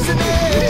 listening.